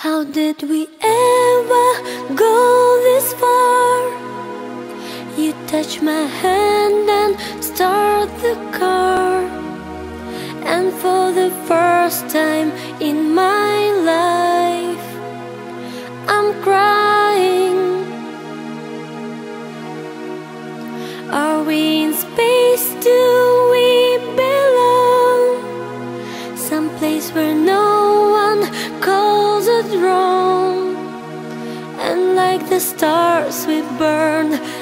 How did we ever go this far? You touch my hand like the stars we burn.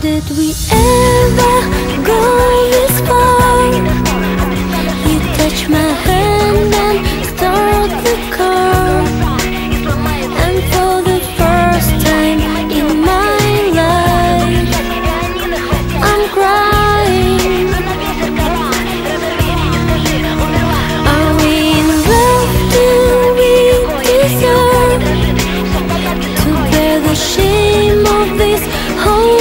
did we ever go this far? You touch my hand and start the car And for the first time in my life I'm crying Are we in love? Do we deserve To bear the shame of this whole